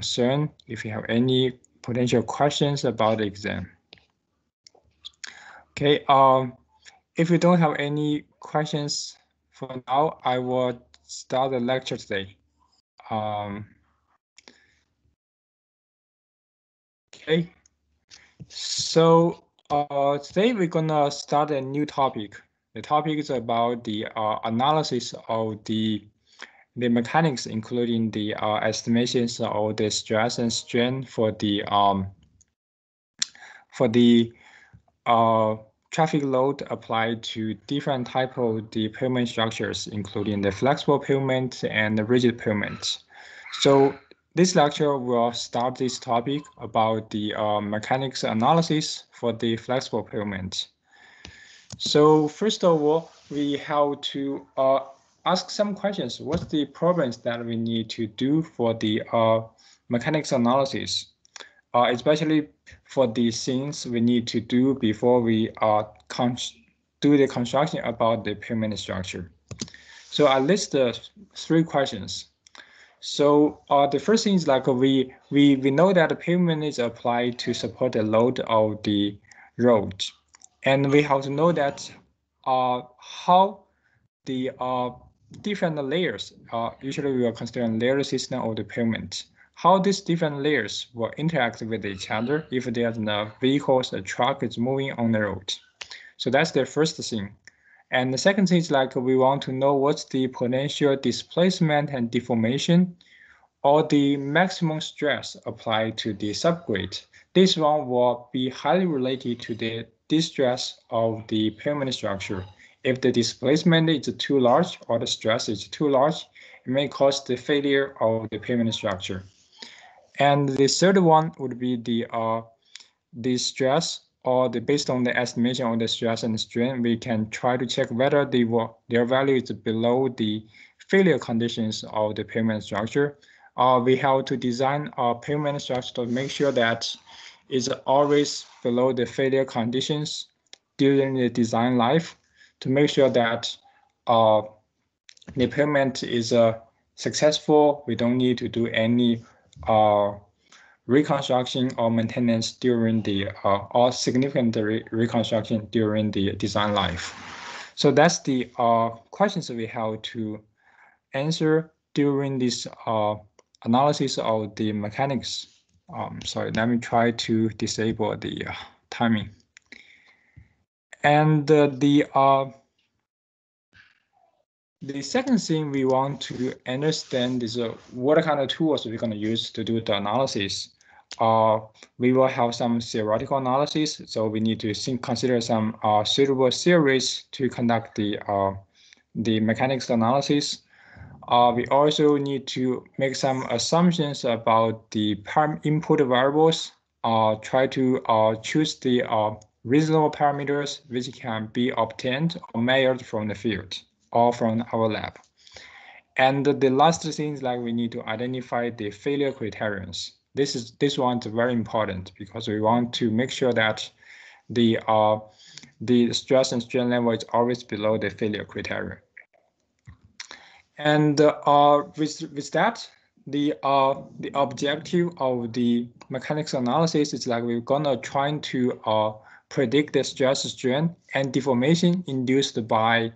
concern, if you have any potential questions about the exam. Okay, um, if you don't have any questions for now, I will start the lecture today. Um, okay, so uh, today we're gonna start a new topic. The topic is about the uh, analysis of the the mechanics, including the uh, estimations of the stress and strain for the um, for the uh, traffic load applied to different type of the pavement structures, including the flexible pavement and the rigid pavement. So this lecture will start this topic about the uh, mechanics analysis for the flexible pavement. So first of all, we have to uh, ask some questions. What's the problems that we need to do for the uh, mechanics analysis, uh, especially for the things we need to do before we uh, do the construction about the pavement structure. So I list the three questions. So uh, the first thing is like we we we know that the pavement is applied to support the load of the road, and we have to know that uh, how the uh, different layers, uh, usually we are considering layer system of the pavement, how these different layers will interact with each other if there's a vehicles, a truck is moving on the road. So that's the first thing. And the second thing is like we want to know what's the potential displacement and deformation or the maximum stress applied to the subgrade. This one will be highly related to the distress of the pavement structure if the displacement is too large or the stress is too large, it may cause the failure of the pavement structure. And the third one would be the uh, the stress or the based on the estimation of the stress and strain, we can try to check whether they will, their value is below the failure conditions of the pavement structure. Uh, we have to design our pavement structure to make sure that it's always below the failure conditions during the design life to make sure that uh, the pavement is uh, successful. We don't need to do any uh, reconstruction or maintenance during the uh, or significant re reconstruction during the design life. So that's the uh, questions we have to answer during this uh, analysis of the mechanics. Um, sorry, let me try to disable the uh, timing. And uh, the uh, the second thing we want to understand is uh, what kind of tools we're going to use to do the analysis. Uh, we will have some theoretical analysis, so we need to think, consider some uh, suitable theories to conduct the uh, the mechanics analysis. We also need to make some assumptions about the input variables. Try to choose the reasonable parameters which can be obtained or measured from the field or from our lab. And the last thing is like we need to identify the failure criterions. This is this one's very important because we want to make sure that the uh, the stress and strain level is always below the failure criteria. And uh, with with that, the uh, the objective of the mechanics analysis is like we're gonna try to uh, predict the stress strain and deformation induced by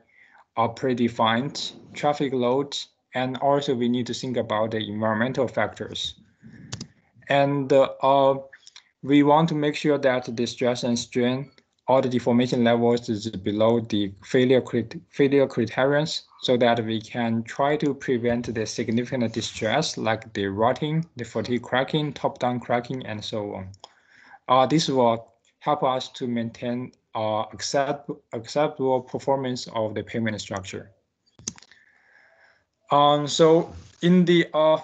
a predefined traffic load, and also we need to think about the environmental factors. And uh, we want to make sure that the stress and strain or the deformation levels is below the failure, crit failure criterions so that we can try to prevent the significant distress like the rutting, the fatigue cracking, top-down cracking, and so on. Uh, this will help us to maintain uh, accept, acceptable performance of the pavement structure. Um, so in the uh,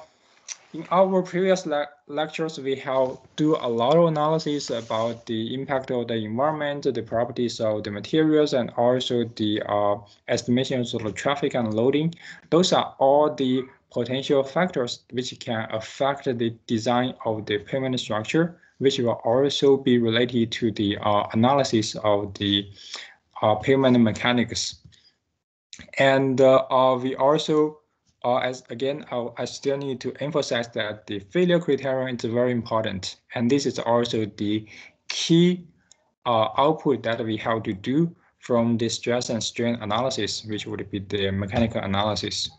in our previous le lectures, we have do a lot of analysis about the impact of the environment, the properties of the materials, and also the uh, estimations of the traffic and loading. Those are all the potential factors which can affect the design of the pavement structure which will also be related to the uh, analysis of the uh, pavement mechanics. And uh, we also uh, as again, I, I still need to emphasize that the failure criterion is very important. And this is also the key uh, output that we have to do from the stress and strain analysis, which would be the mechanical analysis.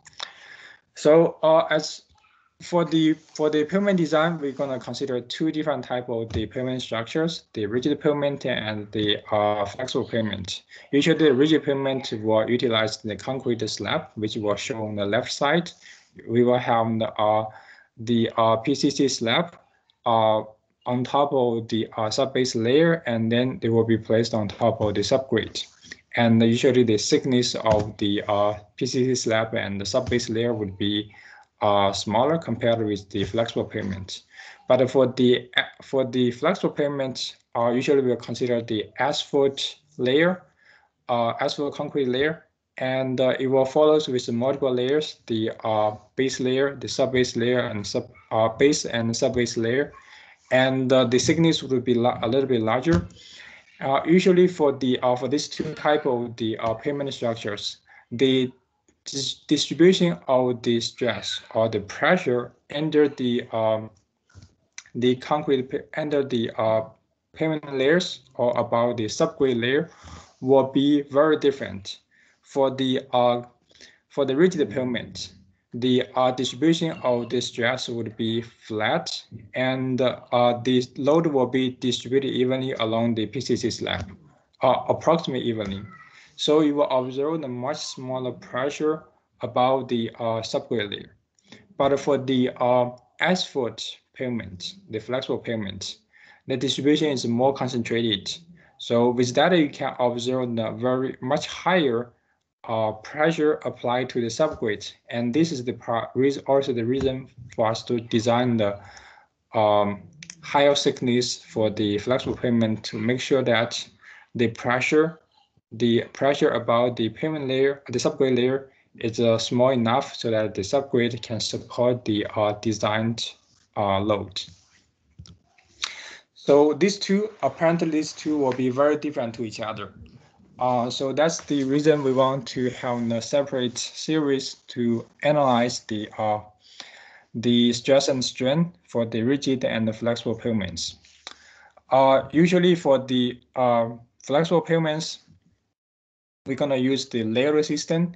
So uh, as for the for the pavement design, we're gonna consider two different type of the pavement structures: the rigid pavement and the uh, flexible pavement. Usually, the rigid pavement will utilize the concrete slab, which will show on the left side. We will have the uh, the uh, PCC slab uh, on top of the uh, subbase layer, and then they will be placed on top of the subgrade. And usually, the thickness of the uh, PCC slab and the subbase layer would be are smaller compared with the flexible pavement. But for the for the flexible pavement, uh, usually we'll consider the asphalt layer, uh, asphalt concrete layer, and uh, it will follow with multiple layers: the uh, base layer, the sub-base layer, and sub uh, base and sub-base layer, and uh, the thickness will be a little bit larger. Uh, usually for the uh, for these two type of the pavement structures, the distribution of the stress or the pressure under the um, the concrete under the uh, pavement layers or about the subgrade layer will be very different. For the uh, for the rigid pavement, the uh, distribution of the stress would be flat and uh, the load will be distributed evenly along the PCC slab, uh, approximately evenly. So you will observe a much smaller pressure above the uh, subgrade layer. But for the uh, asphalt pavement, the flexible pavement, the distribution is more concentrated. So with that, you can observe the very much higher uh, pressure applied to the subgrade. And this is the part, also the reason for us to design the um, higher thickness for the flexible pavement to make sure that the pressure the pressure about the pavement layer, the subgrade layer is uh, small enough so that the subgrade can support the uh, designed uh, load. So these two, apparently these two will be very different to each other. Uh, so that's the reason we want to have a separate series to analyze the uh, the stress and strain for the rigid and the flexible pavements. Uh, usually for the uh, flexible pavements, we're gonna use the layered system.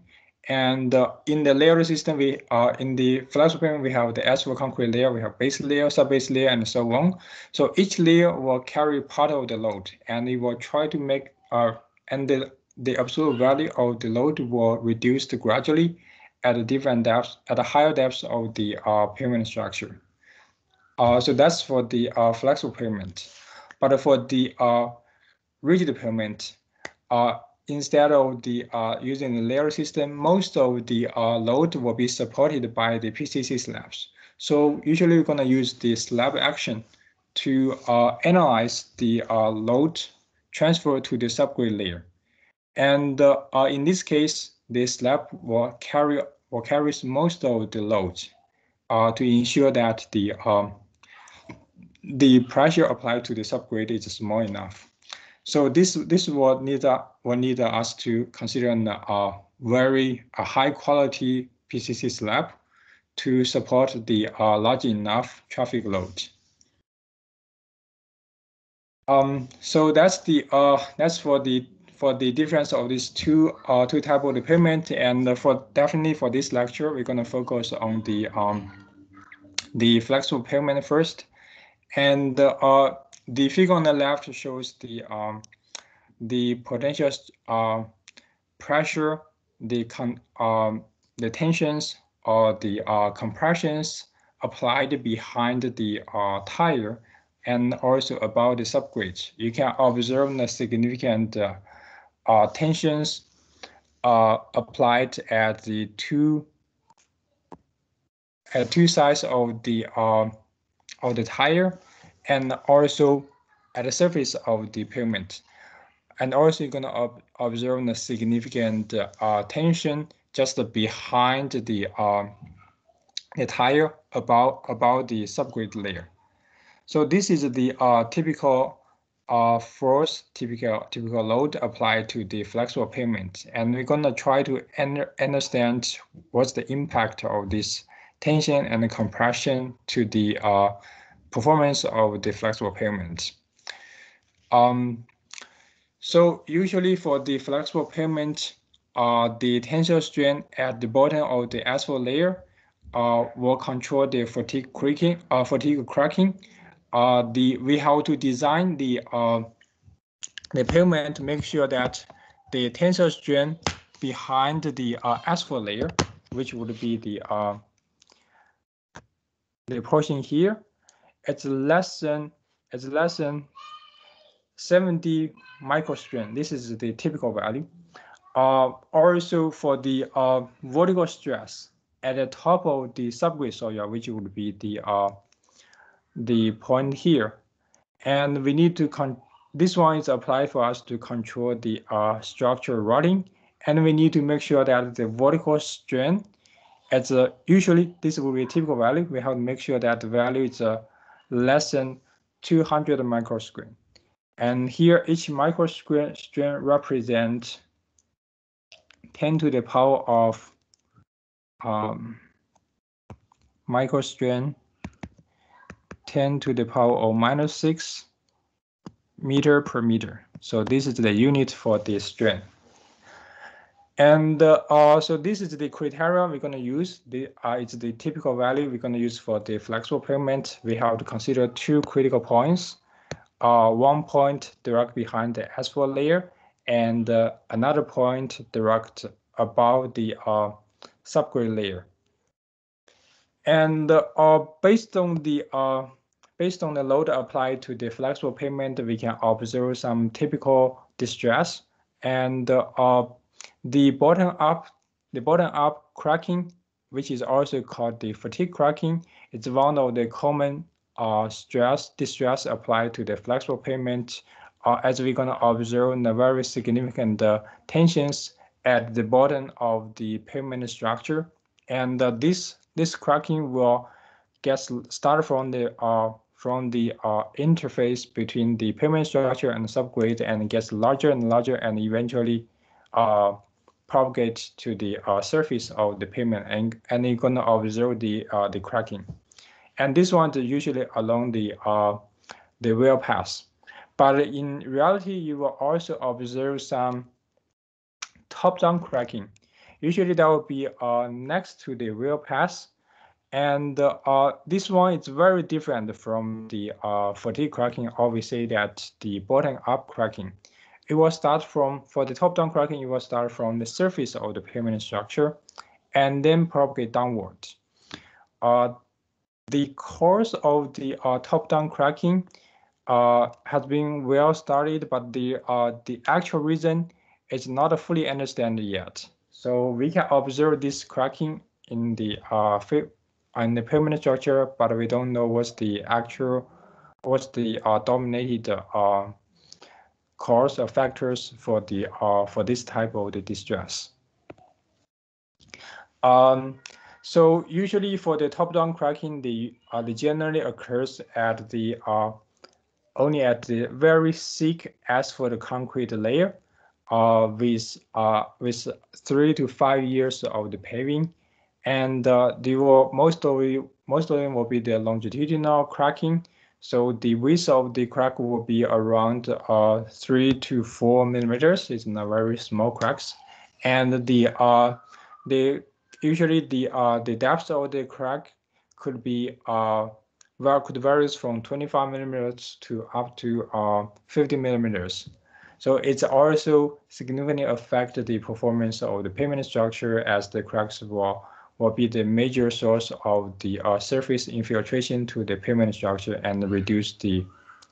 And uh, in the layered system, we are in the flexible pavement, we have the asphalt concrete layer, we have base layer, sub-base layer, and so on. So each layer will carry part of the load, and it will try to make uh, and the, the absolute value of the load will reduce gradually at a different depth, at a higher depth of the uh, pavement structure. Uh, so that's for the uh, flexible pavement. But for the uh, rigid pavement, instead of the uh, using the layer system, most of the uh, load will be supported by the PCC slabs. So usually we're going to use the slab action to uh, analyze the uh, load transfer to the subgrade layer. And uh, uh, in this case, the slab will carry will carries most of the load to ensure that the um, the pressure applied to the subgrade is small enough. So this this will need will need us to consider a very a high quality PCC slab to support the uh, large enough traffic load. Um, so that's the uh, that's for the for the difference of these two uh, two type of the pavement, and for definitely for this lecture, we're going to focus on the um, the flexible pavement first, and uh, the figure on the left shows the um, the potential uh, pressure, the con um, the tensions or the uh, compressions applied behind the uh, tire and also about the subgrade. You can observe the significant uh, uh, tensions uh, applied at the two at two sides of the uh, of the tire and also at the surface of the pavement. And also you're gonna ob observe the significant uh, tension just behind the uh, the tire about about the subgrade layer. So this is the uh, typical uh, force typical typical load applied to the flexible pavement, and we're gonna try to understand what's the impact of this tension and compression to the uh, performance of the flexible pavement. Um, so usually for the flexible pavement, uh, the tensile strain at the bottom of the asphalt layer uh, will control the fatigue cracking. Uh, fatigue cracking. Uh, the we have to design the uh, the pavement to make sure that the tensile strain behind the uh, asphalt layer, which would be the uh, the portion here, it's less than it's less than 70 microstrain. This is the typical value. Uh, also for the uh, vertical stress at the top of the subgrade soil, which would be the uh, the point here, and we need to con. This one is applied for us to control the uh, structural rutting, and we need to make sure that the vertical strain, as a usually this will be a typical value. We have to make sure that the value is uh, less than 200 microstrain. And here each microstrain strain represents 10 to the power of um, microstrain 10 to the power of minus 6 meter per meter. So this is the unit for this strain. And uh, so this is the criteria we're going to use. The, uh, it's the typical value we're going to use for the flexible pavement. We have to consider two critical points. Uh, one point direct behind the asphalt layer and uh, another point direct above the uh, subgrade layer. And uh, based on the based on the load applied to the flexible pavement, we can observe some typical distress and uh, the bottom up the bottom up cracking, which is also called the fatigue cracking, is one of the common uh, stress distress applied to the flexible pavement uh, as we're going to observe the very significant uh, tensions at the bottom of the pavement structure. And uh, this this cracking will get started from the uh, from the uh, interface between the pavement structure and subgrade and gets larger and larger and eventually uh, propagate to the uh, surface of the pavement and, and you're going to observe the uh, the cracking. And this one is usually along the uh, the wheel path. But in reality, you will also observe some top-down cracking. Usually that will be uh, next to the wheel path. And uh, this one is very different from the uh, fatigue cracking, or we say that the bottom-up cracking. It will start from, for the top-down cracking, it will start from the surface of the pavement structure and then propagate downward. Uh, the course of the uh, top-down cracking uh, has been well studied, but the uh, the actual reason is not fully understood yet. So we can observe this cracking in the uh in the pavement structure, but we don't know what's the actual what's the uh, dominated cause or factors for the uh, for this type of the distress. Um, so usually for the top-down cracking, the uh, the generally occurs at the uh, only at the very thick asphalt concrete layer uh, with uh, with three to five years of the paving, and uh, they will most of most of them will be the longitudinal cracking. So the width of the crack will be around uh, three to four millimeters. It's not very small cracks, and the uh, the usually the uh, the depth of the crack could be uh well, could varies from 25 millimeters to up to uh, 50 millimeters. So it's also significantly affect the performance of the pavement structure as the cracks will, will be the major source of the uh, surface infiltration to the pavement structure and reduce the,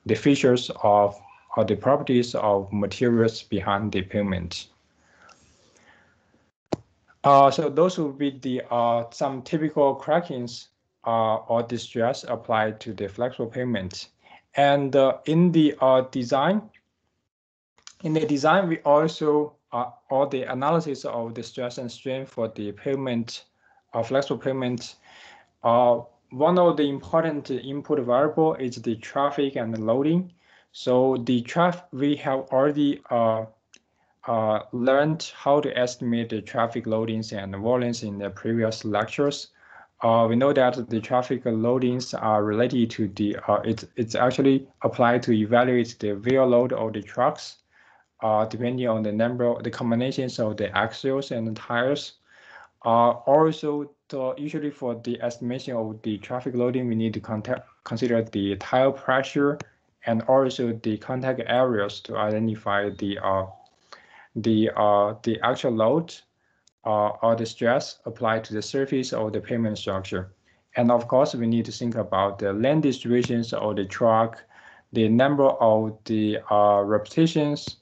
the features of or the properties of materials behind the pavement. Uh, so those would be the uh, some typical crackings uh, or distress applied to the flexible pavement. And uh, in the uh, design, in the design, we also uh, all the analysis of the stress and strain for the pavement, flexible pavement. Uh, one of the important input variable is the traffic and the loading. So the traffic we have already uh, uh, learned how to estimate the traffic loadings and volumes in the previous lectures. Uh, we know that the traffic loadings are related to the, uh, it's, it's actually applied to evaluate the vehicle load of the trucks, uh, depending on the number, of the combinations of the axles and the tires. Uh, also, the, usually for the estimation of the traffic loading, we need to consider the tire pressure and also the contact areas to identify the uh, the uh, the actual load uh, or the stress applied to the surface of the pavement structure. And of course, we need to think about the length distributions of the truck, the number of the uh, repetitions,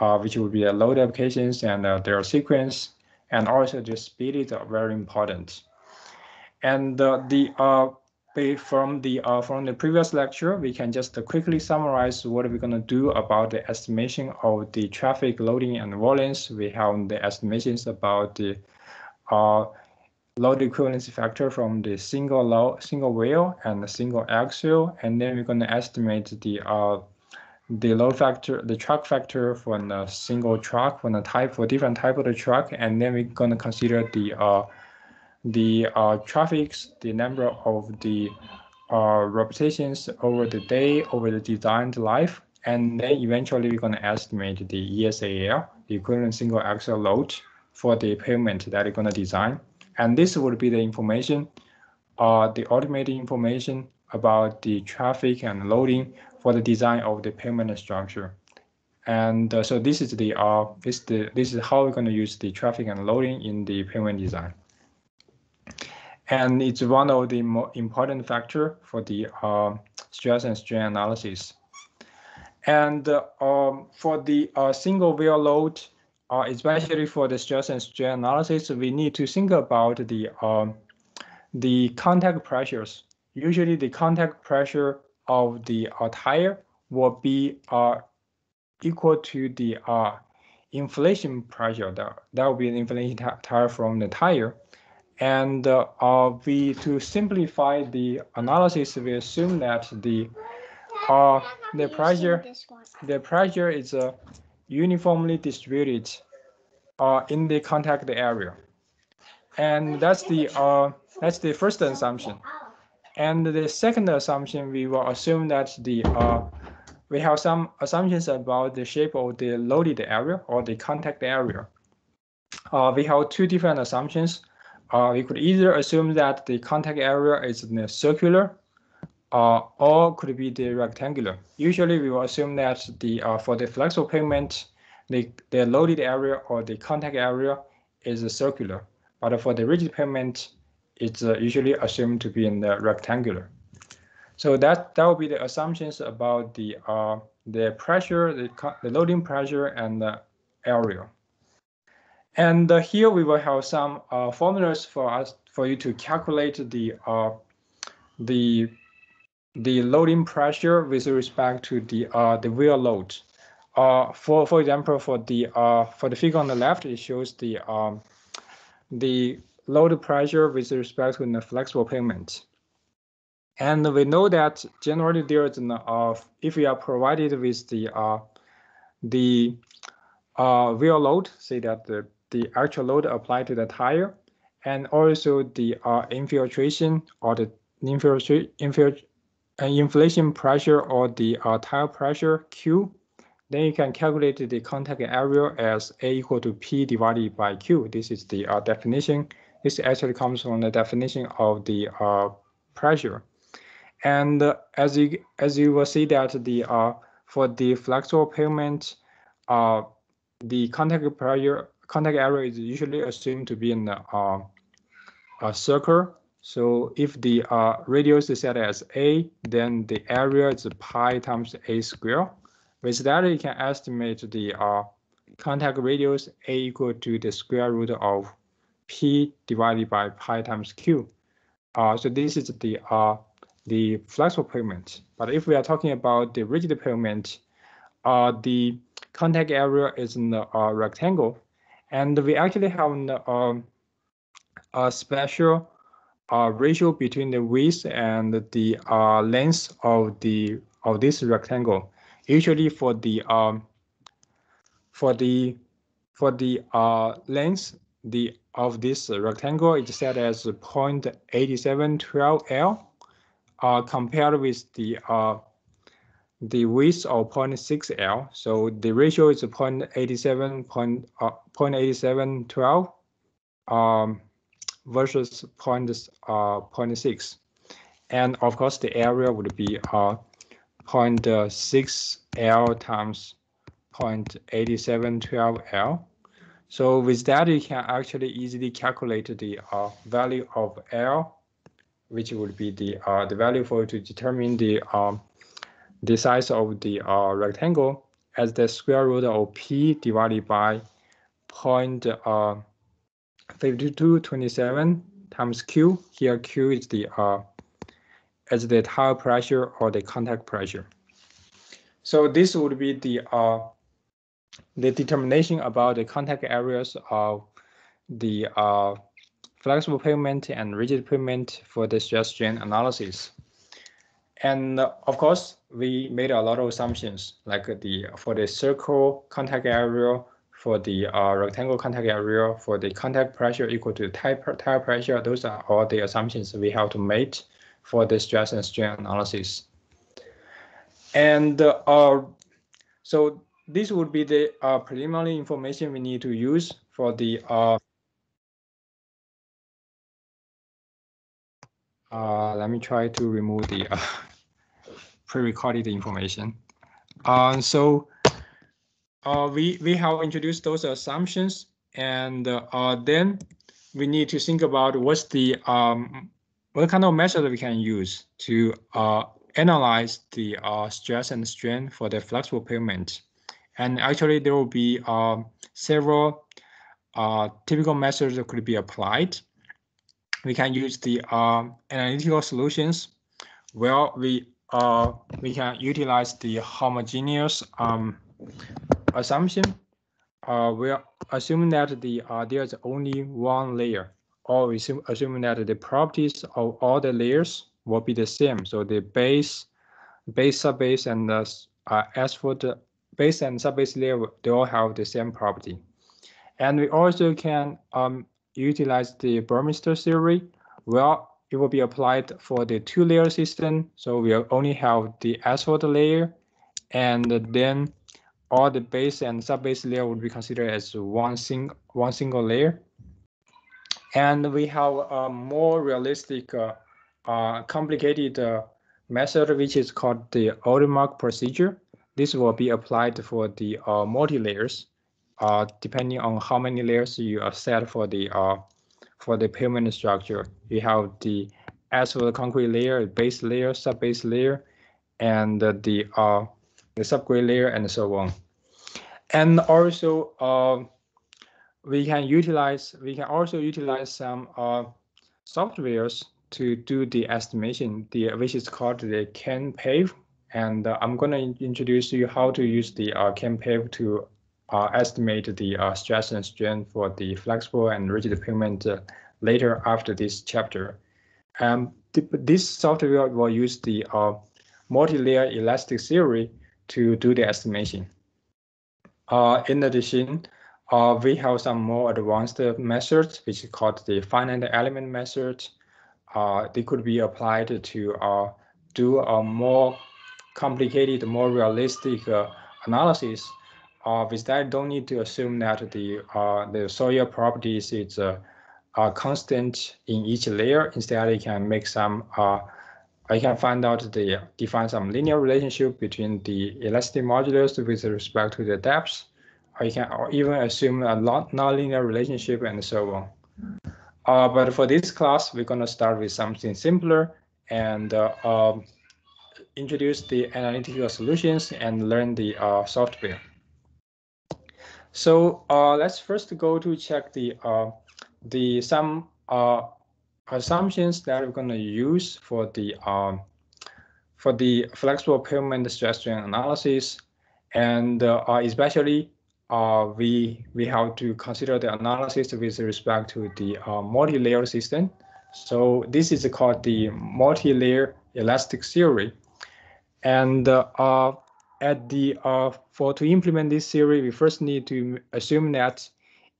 uh, which will be the load applications and uh, their sequence, and also the speed is very important. And uh, the uh, from the uh, from the previous lecture, we can just quickly summarize what we're going to do about the estimation of the traffic loading and volumes. We have the estimations about the uh, load equivalency factor from the single load, single wheel and the single axle, and then we're going to estimate the uh, the load factor, the truck factor for a single truck, for a type for different type of the truck, and then we're going to consider the uh, the uh, traffics, the number of the uh, repetitions over the day, over the designed life, and then eventually we're going to estimate the ESAL, the equivalent single axle load for the pavement that we're going to design. And this would be the information, uh, the ultimate information about the traffic and loading for the design of the pavement structure. And uh, so this is the uh, this the this is how we're going to use the traffic and loading in the pavement design and it's one of the more important factor for the uh, stress and strain analysis. And uh, um, for the uh, single wheel load, uh, especially for the stress and strain analysis, we need to think about the um, the contact pressures. Usually, the contact pressure of the uh, tire will be uh, equal to the inflation pressure. That that will be the inflation tire from the tire. And uh, we to simplify the analysis, we assume that the uh, the pressure the pressure is uh, uniformly distributed uh, in the contact area, and that's the uh, that's the first assumption. And the second assumption, we will assume that the uh, we have some assumptions about the shape of the loaded area or the contact area. Uh, we have two different assumptions uh, we could either assume that the contact area is circular uh, or could be the rectangular. Usually we will assume that the uh, for the flexible pavement, the, the loaded area or the contact area is circular. But for the rigid pavement, it's uh, usually assumed to be in the rectangular. So that that will be the assumptions about the uh, the pressure, the, the loading pressure, and the area. And uh, here we will have some uh, formulas for us for you to calculate the uh, the the loading pressure with respect to the uh, the wheel load. Uh, for for example, for the uh, for the figure on the left, it shows the um, the load pressure with respect to the flexible pavement. And we know that generally there is an uh, if we are provided with the uh, the uh, wheel load, say that the the actual load applied to the tire, and also the uh, infiltration or the infiltration, infil uh, inflation pressure or the uh, tire pressure Q. Then you can calculate the contact area as A equal to P divided by Q. This is the uh, definition. This actually comes from the definition of the uh, pressure. And uh, as you as you will see that the uh, for the flexible pavement, uh, the contact pressure contact area is usually assumed to be in a, uh, a circle. So if the uh, radius is set as a, then the area is pi times a square. With that, you can estimate the uh, contact radius a equal to the square root of p divided by pi times q. Uh, so this is the uh, the flexible pavement. But if we are talking about the rigid pavement, uh, the contact area is in the uh, rectangle. And we actually have um, a special uh, ratio between the width and the uh, length of the of this rectangle. usually for the um, for the for the uh, length the of this rectangle is set as 0.8712L uh, compared with the uh, the width of 0.6L. So the ratio is 0.87 point, uh, 0.8712 um, versus 0. Uh, 0.6. And of course, the area would be uh, 0.6L times 0.8712L. So with that, you can actually easily calculate the uh, value of L, which would be the uh, the value for to determine the um, the size of the uh, rectangle as the square root of p divided by point uh, 5227 times q. Here q is the uh, as the tire pressure or the contact pressure. So this would be the uh, the determination about the contact areas of the uh, flexible pavement and rigid pavement for the stress strain analysis. And uh, of course, we made a lot of assumptions like the for the circle contact area, for the uh, rectangle contact area, for the contact pressure equal to tire, tire pressure. Those are all the assumptions we have to make for the stress and strain analysis. And uh, so this would be the uh, preliminary information we need to use for the uh, uh, let me try to remove the uh, pre-recorded information. Uh, so uh, we we have introduced those assumptions, and then we need to think about what's the um, what kind of method we can use to analyze the stress and strain for the flexible pavement. And actually, there will be uh, several uh, typical methods that could be applied. We can use the uh, analytical solutions where we uh, we can utilize the homogeneous um, assumption. Uh, we're assuming that the uh, there's only one layer, or we assume, assuming that the properties of all the layers will be the same. So the base, base, subbase, and the uh, asphalt base and subbase layer, they all have the same property. And we also can um, utilize the Burmister theory. Well, it will be applied for the two-layer system. So we only have the asphalt layer, and then all the base and subbase layer would be considered as one, sing one single layer. And we have a more realistic, uh, uh, complicated uh, method, which is called the Oldenburg procedure. This will be applied for the uh, multi-layers, uh, depending on how many layers you are set for the uh, for the pavement structure. You have the asphalt concrete layer, base layer, sub-base layer, and the uh, the subgrade layer, and so on. And also, uh, we can utilize we can also utilize some uh, softwares to do the estimation, the which is called the CANPAVE and uh, I'm going to introduce you how to use the uh, CANPAVE to uh, estimate the uh, stress and strain for the flexible and rigid pavement uh, later after this chapter. Um, th this software will use the uh, multi-layer elastic theory to do the estimation. Uh, in addition, we have some more advanced methods, which is called the finite element method. They could be applied to do a more complicated, more realistic uh, analysis. Uh, with that, don't need to assume that the uh, the soil properties is uh, constant in each layer. Instead, you can make some. Uh, I can find out the define some linear relationship between the elastic modulus with respect to the depths. You can even assume a nonlinear relationship and so on. Uh, but for this class, we're going to start with something simpler and uh, um, introduce the analytical solutions and learn the uh, software. So uh, let's first go to check the uh, the some uh, assumptions that we're going to use for the um, for the flexible stress strain analysis, and uh, especially uh, we we have to consider the analysis with respect to the multi-layer system. So this is called the multi-layer elastic theory. And uh, at the uh, for to implement this theory, we first need to assume that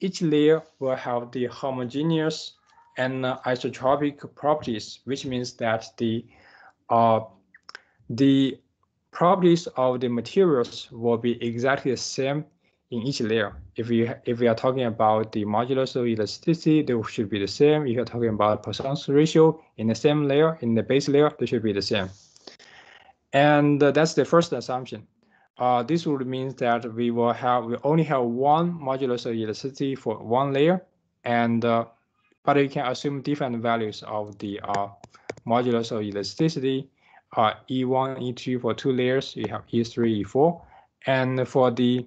each layer will have the homogeneous and uh, isotropic properties, which means that the uh, the properties of the materials will be exactly the same in each layer. If we if we are talking about the modulus of elasticity, they should be the same. If you're talking about Poisson's ratio in the same layer, in the base layer, they should be the same. And uh, that's the first assumption. Uh, this would mean that we will have we only have one modulus of elasticity for one layer, and uh, but you can assume different values of the uh, modulus of elasticity. Uh, E1, E2 for two layers, you have E3, E4, and for the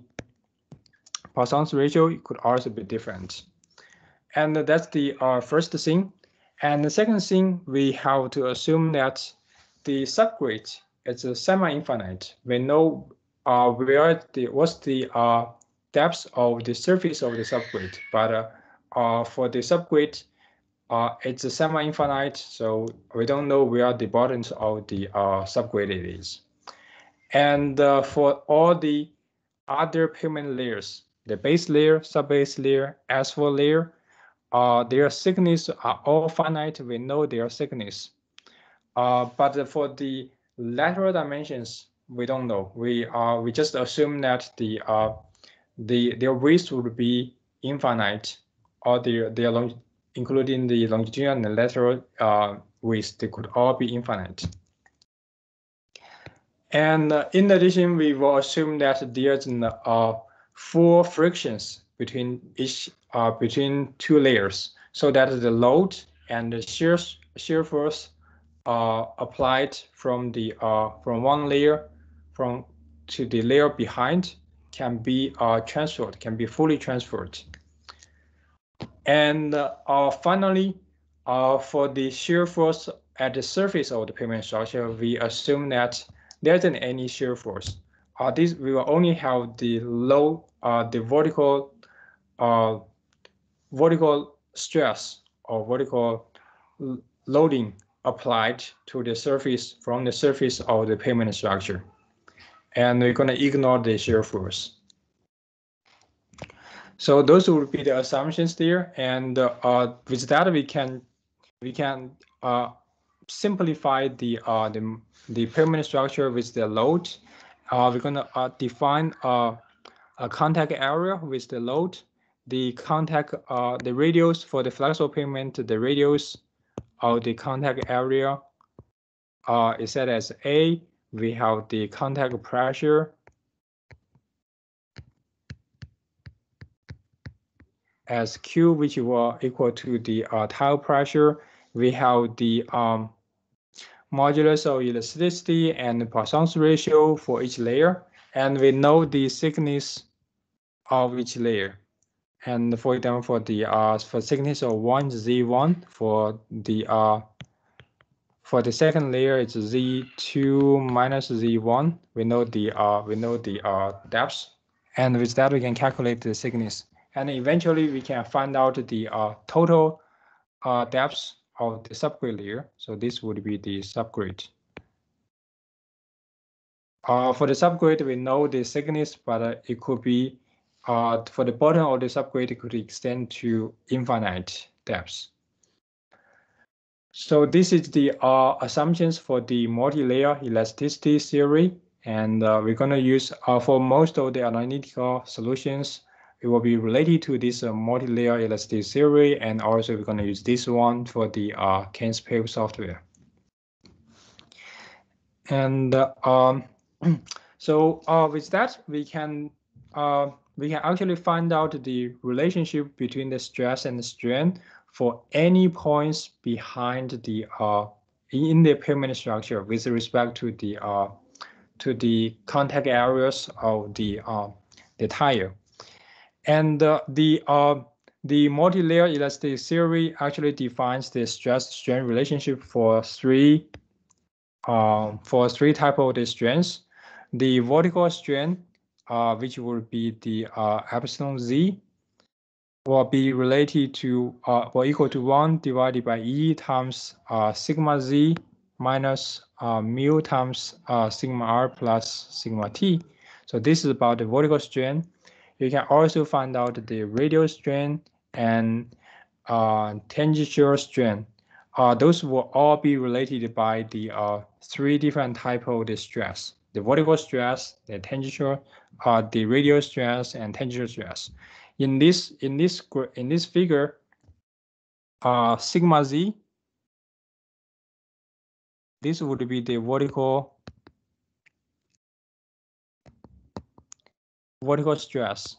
Poisson's ratio it could also be different. And that's the uh, first thing. And the second thing, we have to assume that the subgrade is semi-infinite. We know uh, where the what's the uh, depth of the surface of the subgrade, but uh, uh, for the subgrade, uh, it's a semi-infinite, so we don't know where the bottom of the uh, subgrade is. And for all the other pavement layers, the base layer, subbase layer, asphalt layer, their thickness are all finite. We know their thickness. But for the lateral dimensions, we don't know. We uh, we just assume that the uh, the their width would be infinite, or their their long, including the longitudinal and lateral uh, width, they could all be infinite. And uh, in addition, we will assume that there's uh, four frictions between each uh, between two layers, so that the load and the shear shear force uh, applied from the uh, from one layer from to the layer behind can be uh, transferred, can be fully transferred. And uh, finally, uh, for the shear force at the surface of the pavement structure, we assume that there isn't any shear force. Uh, this we will only have the low, uh, the vertical, uh, vertical stress or vertical loading applied to the surface from the surface of the pavement structure and we're going to ignore the shear force. So those would be the assumptions there, and uh, with that we can we can uh, simplify the uh, the the pavement structure with the load. Uh, we're going to uh, define a contact area with the load, the contact uh, the radius for the flexible pavement, the radius of the contact area Uh, is set as a we have the contact pressure as Q, which will equal to the uh, tire pressure. We have the um, modulus of elasticity and Poisson's ratio for each layer, and we know the thickness of each layer. And for example, for the uh, for thickness of one Z1 for the uh, for the second layer, it's z2 minus z1. We know the uh, we know the uh, depth, and with that we can calculate the thickness, and eventually we can find out the uh, total uh, depth of the subgrade layer. So this would be the subgrade. Uh, for the subgrade, we know the thickness, but uh, it could be uh, for the bottom of the subgrade, it could extend to infinite depths. So this is the uh, assumptions for the multi-layer elasticity theory. And uh, we're going to use uh, for most of the analytical solutions, it will be related to this uh, multi-layer elasticity theory. And also we're going to use this one for the uh, software. And uh, um, so with that, we can uh, we can actually find out the relationship between the stress and the strain for any points behind the uh, in the pavement structure with respect to the uh, to the contact areas of the uh, the tire. And uh, the uh, the multi-layer elastic theory actually defines the stress-strain relationship for three uh, for three type of the strains. The vertical strain, which would be the uh, epsilon z, will be related to uh, will equal to 1 divided by E times uh, sigma z minus uh, mu times uh, sigma r plus sigma t. So this is about the vertical strain. You can also find out the radial strain and uh, tangential strain. Uh, those will all be related by the uh, three different type of the stress: the vertical stress, the tangential, uh, the radial stress, and tangential stress. In this in this in this figure, uh, sigma z. This would be the vertical vertical stress.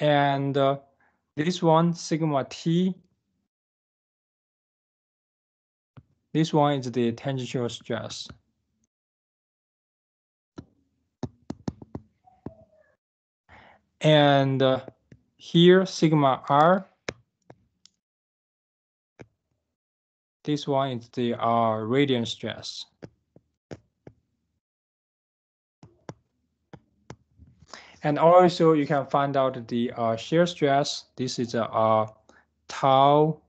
And uh, this one, sigma t, this one is the tangential stress. And uh, here, sigma r, this one is the uh, radiant stress. And also you can find out the uh, shear stress. This is a uh, tau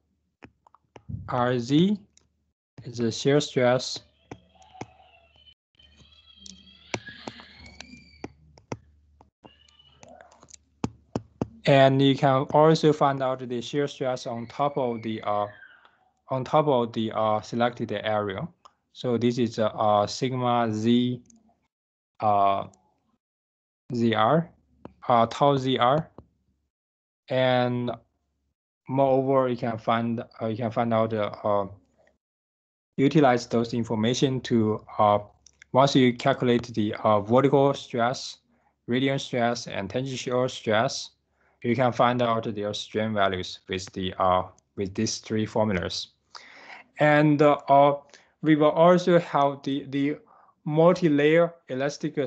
RZ is the shear stress. And you can also find out the shear stress on top of the uh, on top of the uh, selected area. So this is a, uh, sigma z uh, ZR, uh, tau ZR, and moreover, you can find uh, you can find out uh, utilize those information to uh, once you calculate the uh, vertical stress, radial stress, and tangential stress, you can find out their strain values with the uh, with these three formulas, and uh, uh we will also have the the multi-layer elastic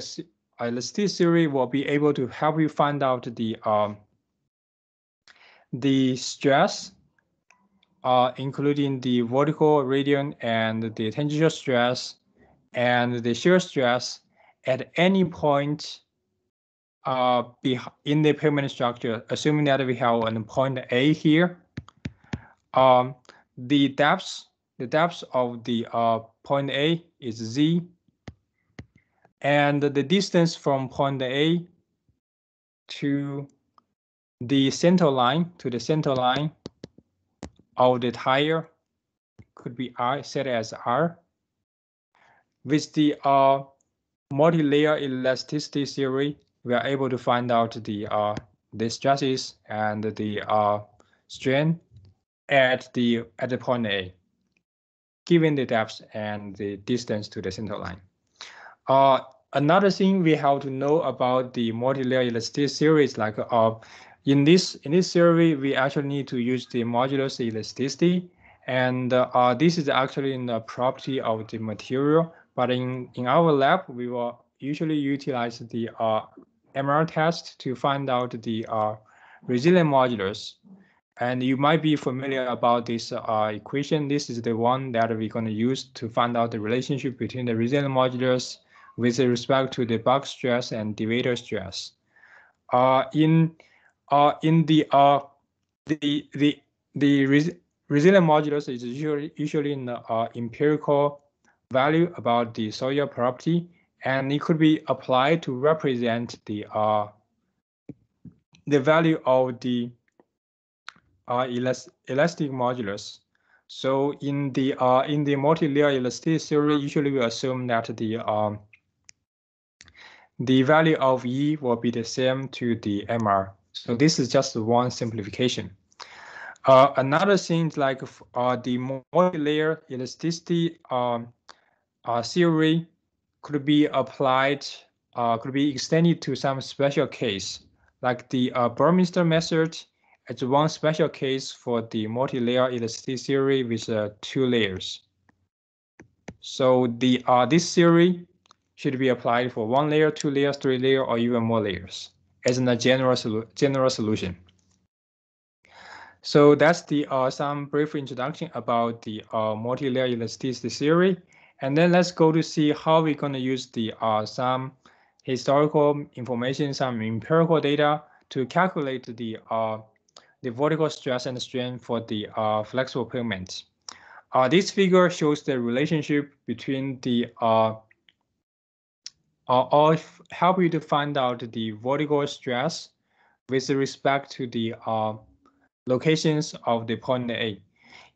elasticity will be able to help you find out the um, the stress, uh, including the vertical radial and the tangential stress and the shear stress at any point uh, in the pavement structure, assuming that we have a point A here. Um, the depth, the depth of the uh, point A is Z and the distance from point A to the center line to the center line of the tire could be R set as R. With the uh, multi-layer elasticity theory, we are able to find out the uh, the stresses and the uh, strain at the at the point A, given the depth and the distance to the center line. Uh, another thing we have to know about the multi-layer elasticity series, like uh, in this in this theory, we actually need to use the modulus elasticity, and uh, this is actually in the property of the material. But in in our lab, we will usually utilize the uh, MR test to find out the uh, resilient modulus. And you might be familiar about this uh, equation. This is the one that we're going to use to find out the relationship between the resilient modulus with respect to the bulk stress and deviator stress. Uh, in uh, in the uh, the the the res resilient modulus is usually usually in the uh, empirical value about the soil property, and it could be applied to represent the uh, the value of the uh, elast elastic modulus. So in the uh, in the multi-layer elasticity theory, usually we assume that the um, the value of E will be the same to the MR. So this is just one simplification. Uh, another thing like uh, the multi-layer elasticity um, uh, theory could be applied, uh, could be extended to some special case, like the uh, Burmister method. It's one special case for the multi-layer elasticity theory with uh, two layers. So the uh, this theory should be applied for one layer, two layers, three layers, or even more layers as a general, solu general solution. So that's the uh, some brief introduction about the uh, multi-layer elasticity theory. And then let's go to see how we're going to use the uh, some historical information, some empirical data to calculate the uh, the vertical stress and strain for the uh, flexible pavement. Uh, this figure shows the relationship between the uh, uh, help you to find out the vertical stress with respect to the uh, locations of the point A.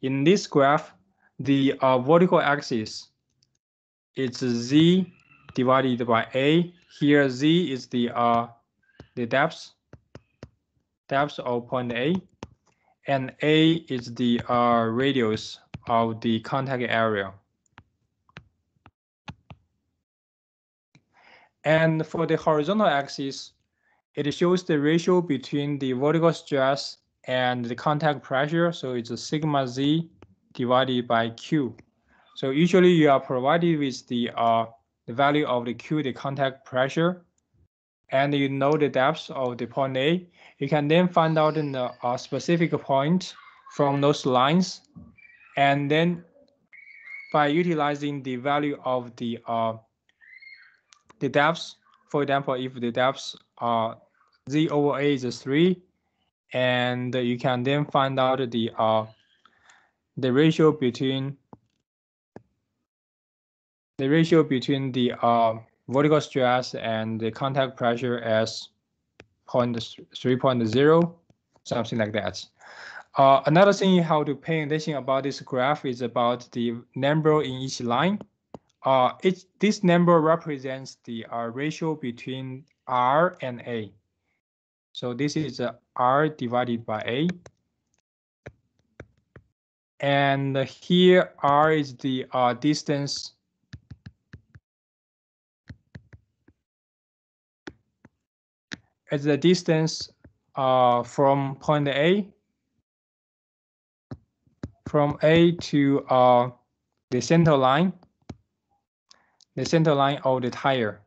In this graph, the uh, vertical axis is z divided by a. Here z is the uh, the depth depth of point A, and a is the uh, radius of the contact area. And for the horizontal axis, it shows the ratio between the vertical stress and the contact pressure. So it's a sigma z divided by q. So usually you are provided with the uh, the value of the q, the contact pressure, and you know the depth of the point A. You can then find out in the uh, specific point from those lines, and then by utilizing the value of the uh, the depth, for example, if the depth uh, z over a is 3, and you can then find out the uh, the ratio between the ratio between the uh, vertical stress and the contact pressure as 3.0, something like that. Uh, another thing you have to pay attention about this graph is about the number in each line. Uh, it, this number represents the uh, ratio between R and A. So this is uh, R divided by A. And here R is the uh, distance It's the distance uh, from point A from A to uh, the center line the center line of the tire.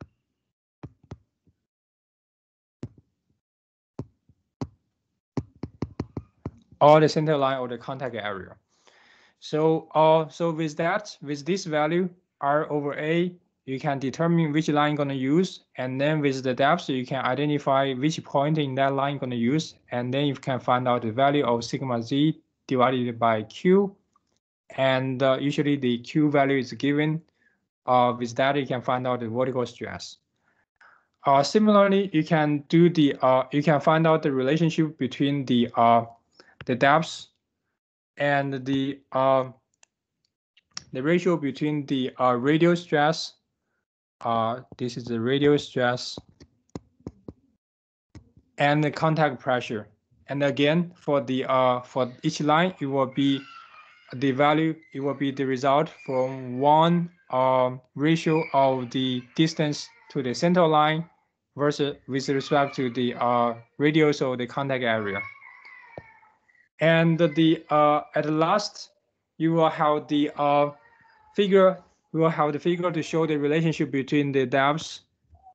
Or the center line of the contact area. So, uh, so with that, with this value, R over A, you can determine which line you're going to use. And then with the depth, you can identify which point in that line you're going to use. And then you can find out the value of sigma z divided by q. And uh, usually the q value is given uh, with that, you can find out the vertical stress. Uh, similarly, you can do the uh, you can find out the relationship between the uh, the depths and the uh, the ratio between the uh, radial stress. Uh, this is the radial stress and the contact pressure. And again, for the uh, for each line, it will be the value. It will be the result from one um, ratio of the distance to the center line versus with respect to the uh, radius of the contact area. And the uh, at last, you will have the uh, figure. We will have the figure to show the relationship between the depths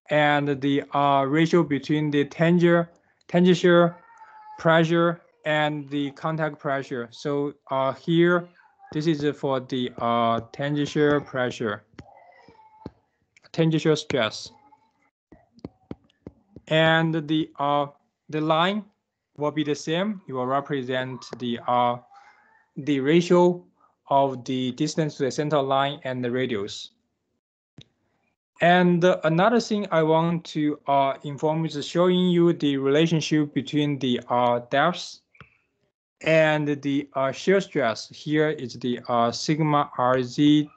and the uh, ratio between the tangent, tangential pressure and the contact pressure. So uh, here this is for the uh, tangential pressure, tangential stress. And the uh, the line will be the same. It will represent the uh, the ratio of the distance to the center line and the radius. And another thing I want to uh, inform is showing you the relationship between the uh, depths and the uh, shear stress here is the uh, sigma RZ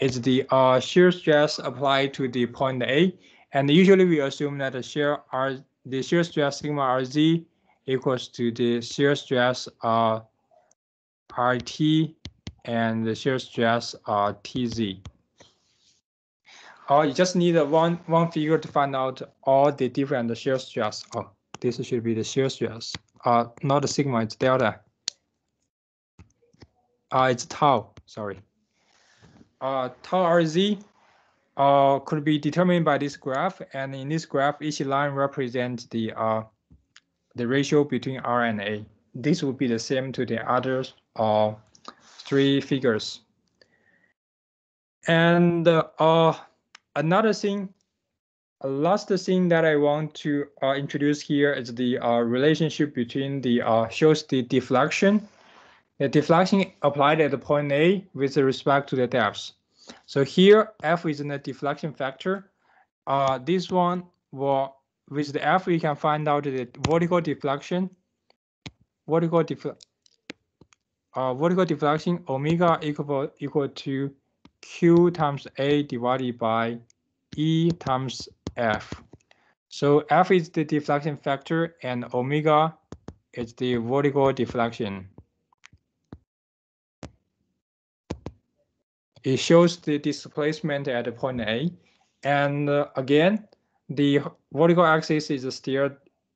is the uh, shear stress applied to the point A. And usually we assume that the shear R the shear stress sigma RZ equals to the shear stress uh, RT and the shear stress are TZ. Or you just need one one figure to find out all the different shear stress. Oh, this should be the shear stress uh, not sigma, it's delta. Uh, it's tau, sorry. Uh, tau RZ uh, could be determined by this graph, and in this graph, each line represents the uh, the ratio between R and A. This would be the same to the others uh, three figures. And uh, another thing last thing that I want to uh, introduce here is the uh, relationship between the uh, shows the deflection the deflection applied at the point A with respect to the depth. So here F is in the deflection factor. Uh, this one will with the F we can find out the vertical deflection. Vertical deflection uh, vertical deflection omega equal equal to q times a divided by e times f. So f is the deflection factor and omega is the vertical deflection. It shows the displacement at point A. And uh, again, the vertical axis is still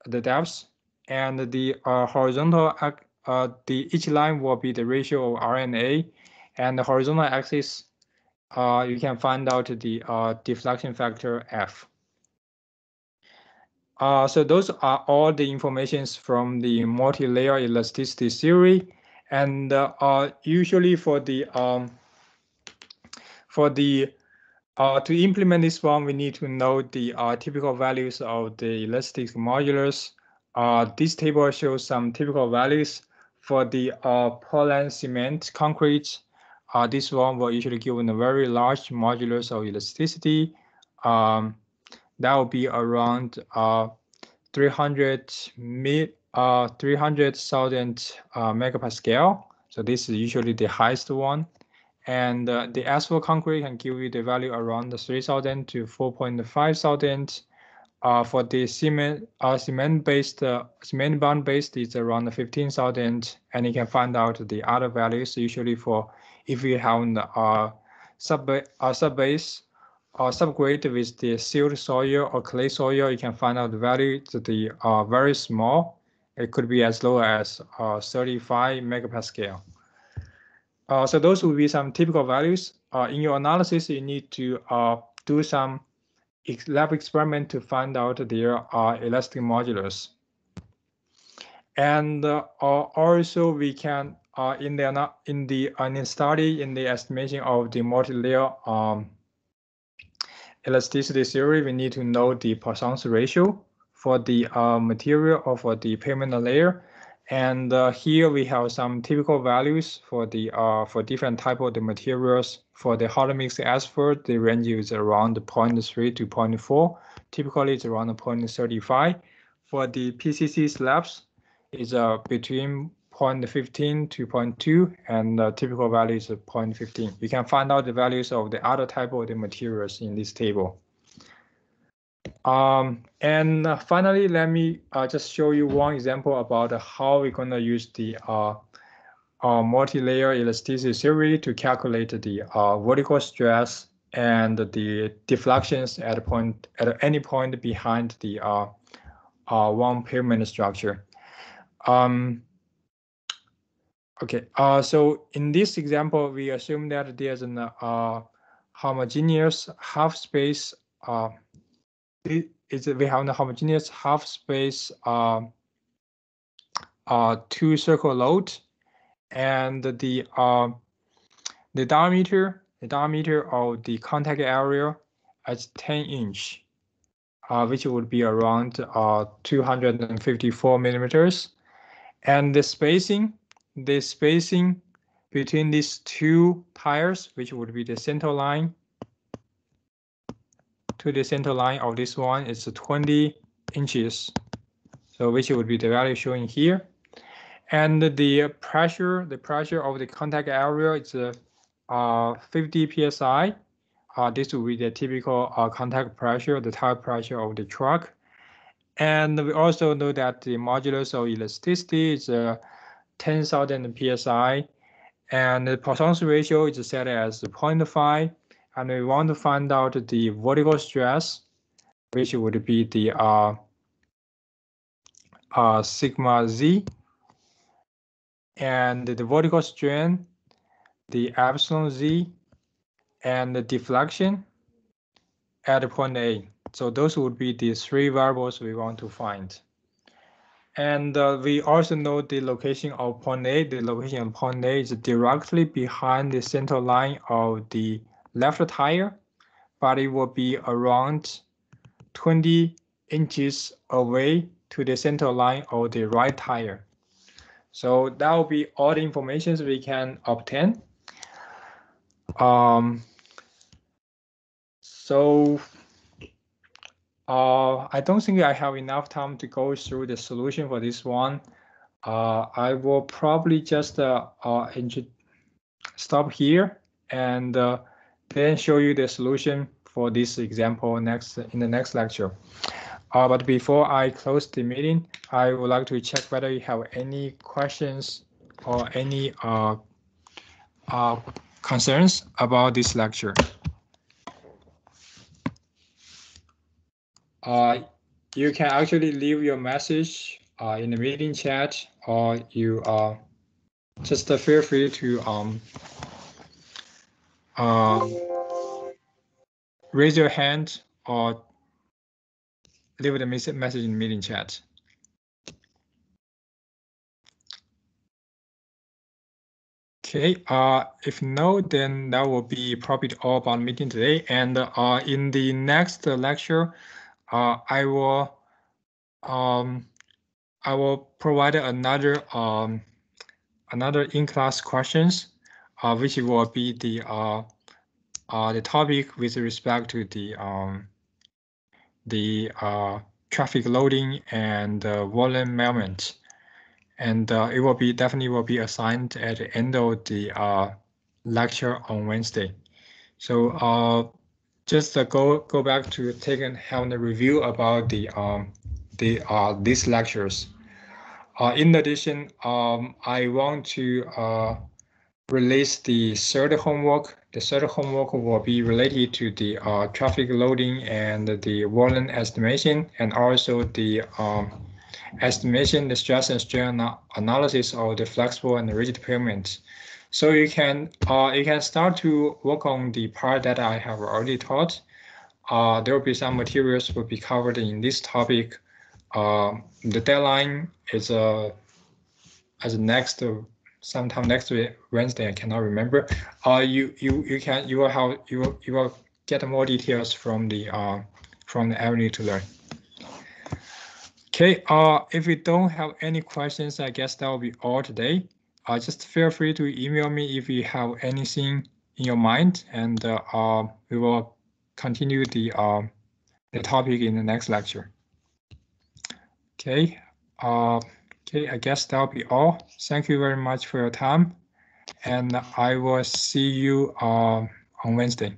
the depth and the uh, horizontal uh, the each line will be the ratio of RNA, and the horizontal axis, uh, you can find out the uh, deflection factor F. Uh, so those are all the informations from the multi-layer elasticity theory, and uh, usually for the um, for the to implement this one, we need to know the typical values of the elastic modulus. This table shows some typical values for the uh, Portland cement concrete, uh, this one will usually given a very large modulus of elasticity. Um, that will be around uh, 300 mid, uh, 300,000 uh, megapascal. So this is usually the highest one. And uh, the asphalt concrete can give you the value around 3,000 to 4.5 thousand uh, for the cement uh, cement based uh, cement bond based is around 15,000 and you can find out the other values usually for if you have the uh, sub uh, sub base or subgrade with the silt soil or clay soil you can find out the value to the uh, very small. It could be as low as uh, 35 megapascal. Uh, so those would be some typical values. Uh, in your analysis you need to uh, do some lab experiment to find out there are elastic modulus. And uh, also we can uh, in the in the in study in the estimation of the multi-layer um, elasticity theory, we need to know the Poisson's ratio for the uh, material or for the pavement layer and uh, here we have some typical values for the uh, for different type of the materials. For the hot mix asphalt, the range is around 0.3 to 0.4. Typically, it's around 0.35. For the PCC slabs, is uh, between 0.15 to 0.2, and the typical value is 0.15. You can find out the values of the other type of the materials in this table. Um, and uh, finally, let me uh, just show you one example about how we're going to use the uh, multi-layer elasticity theory to calculate the vertical stress and the deflections at point at any point behind the uh, uh, one pavement structure. Um, okay, uh, so in this example, we assume that there's an homogeneous half space is we have the homogeneous half space uh, uh, two circle load and the uh, the diameter the diameter of the contact area is 10 inch uh, which would be around uh, 254 millimeters. And the spacing the spacing between these two tires which would be the center line to the center line of this one is 20 inches. So which would be the value showing here. And the pressure, the pressure of the contact area is uh, 50 psi. Uh, this would be the typical uh, contact pressure, the tire pressure of the truck. And we also know that the modulus of elasticity is uh, 10,000 psi. And the Poisson's ratio is set as 0.5 and we want to find out the vertical stress, which would be the uh, uh, sigma z, and the vertical strain, the epsilon z, and the deflection at point A. So those would be the three variables we want to find. And uh, we also know the location of point A. The location of point A is directly behind the center line of the left tire, but it will be around 20 inches away to the center line of the right tire. So that will be all the information we can obtain. Um, so uh, I don't think I have enough time to go through the solution for this one. Uh, I will probably just uh, uh, stop here and uh, then show you the solution for this example next in the next lecture. Uh, but before I close the meeting, I would like to check whether you have any questions or any uh, uh, concerns about this lecture. Uh, you can actually leave your message uh, in the meeting chat or you uh, just feel free to um, um, raise your hand or leave the message in meeting chat. Okay, uh, if no, then that will be probably all about meeting today. And uh, in the next lecture, uh, I will um, I will provide another um, another in-class questions, which will be the uh, uh, the topic with respect to the um, the uh, traffic loading and uh, volume measurement, and uh, it will be definitely will be assigned at the end of the uh, lecture on Wednesday. So uh, just uh, go go back to take and have a review about the um, the uh, these lectures. Uh, in addition, um, I want to uh, release the third homework. The third homework will be related to the uh, traffic loading and the volume estimation, and also the um, estimation, the stress and strain analysis of the flexible and rigid pavement. So you can uh, you can start to work on the part that I have already taught. Uh, there will be some materials will be covered in this topic. Uh, the deadline is uh, as next sometime next week, Wednesday. I cannot remember. Uh, you you you can you will have you will you will get more details from the uh from the Avenue to Learn. Okay. Uh, if you don't have any questions, I guess that will be all today uh, just feel free to email me if you have anything in your mind, and uh, uh, we will continue the uh, the topic in the next lecture. Okay. Uh, okay, I guess that'll be all. Thank you very much for your time, and I will see you uh, on Wednesday.